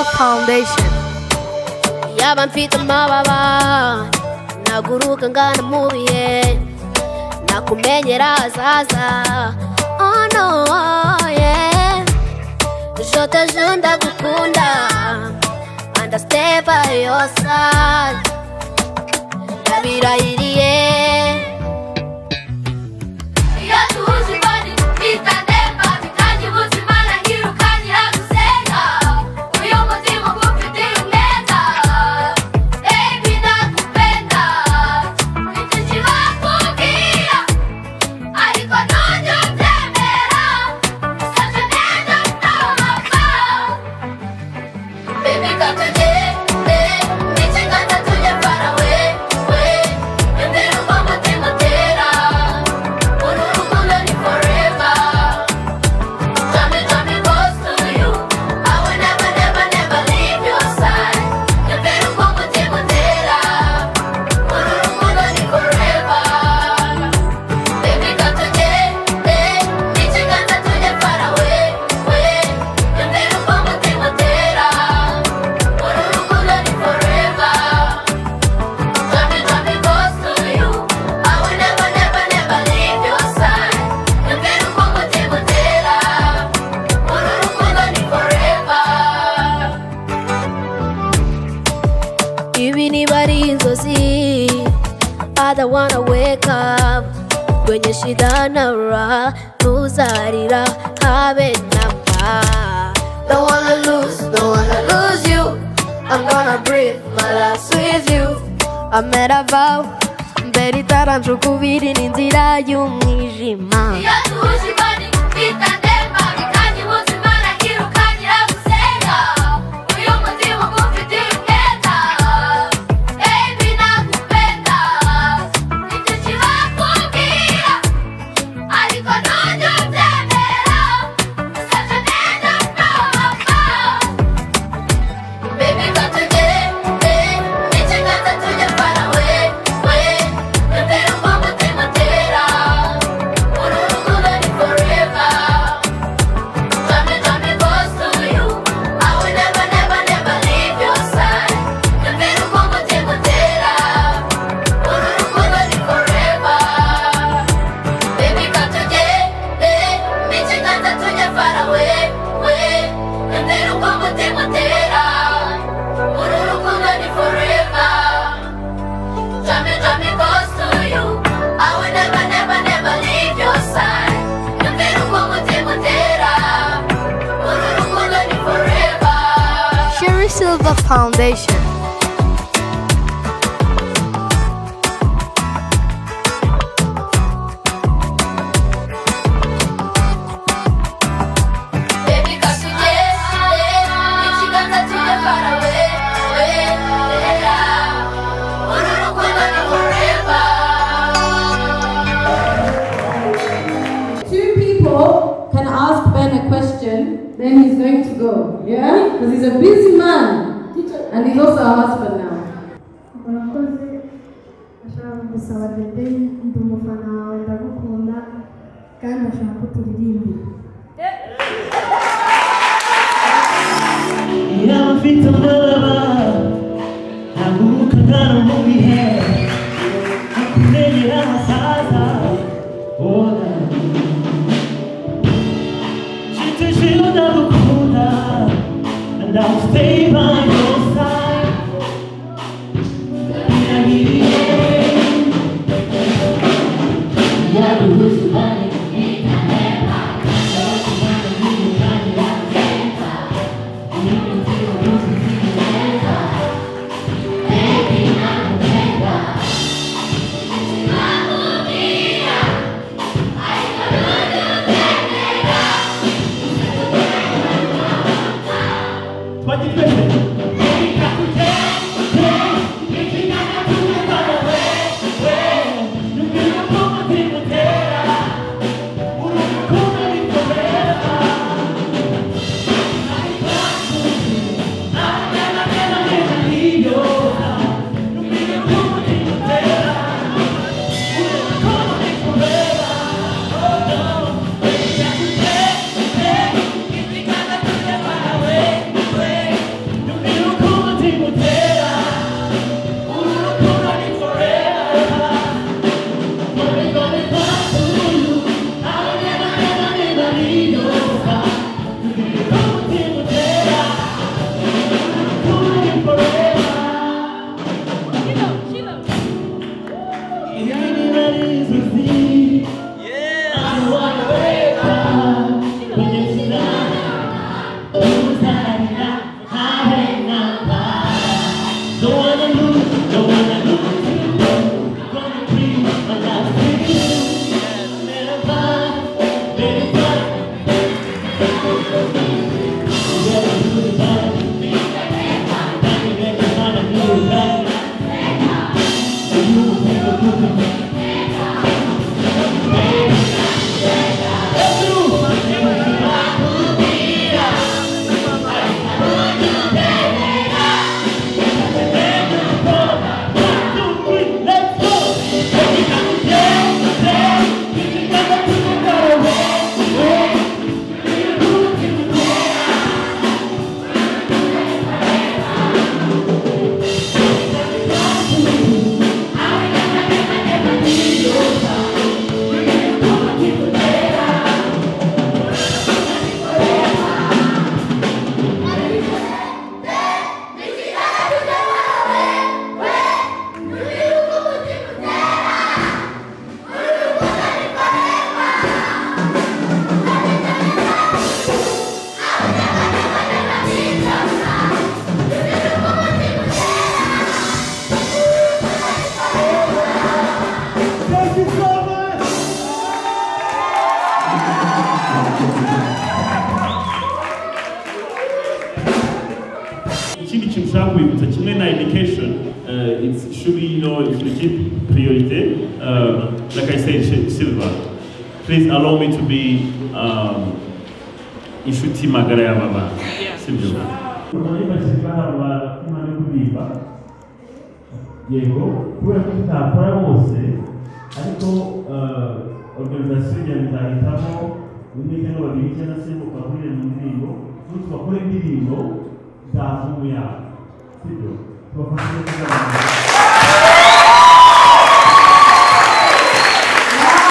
Love Foundation. Yabanfite amababa naguruka ngana mu bihe nakumenyera ahazaza oh no yeah. Jote junda gukunda and I stay by your side ndabirayira wanna wake up Don't wanna lose, don't wanna lose you. I'm gonna breathe my last with you. I made a vow mbere itaranjukubiri ni inzira y'umwijima iyo tuwujimani bitande foundation. can ask Ben a question, then he's going to go. Yeah? Because he's a busy man. and he's also our husband now. murakoze ashaka kugusaba dede ndi umufana wawe ndagukunda kandi ashaka ko turirimbira have to wait ikindi kintu ushaka kwibutsa kimwe na education uh, it should be you know it should keep priority uh, like I said Silva please allow me to be um, inshuti magara y'aba bantu sibyo urabibashyirwa haba imana yo kuririmba yego kubera ko tutakora bose ariko uh, organisation ya bizahitamo umwe cyangwa babiri cyangwa se bakahurira mu ndirimbo n'utu bakora indirimbo za vumu yabo Louvado seja Deus.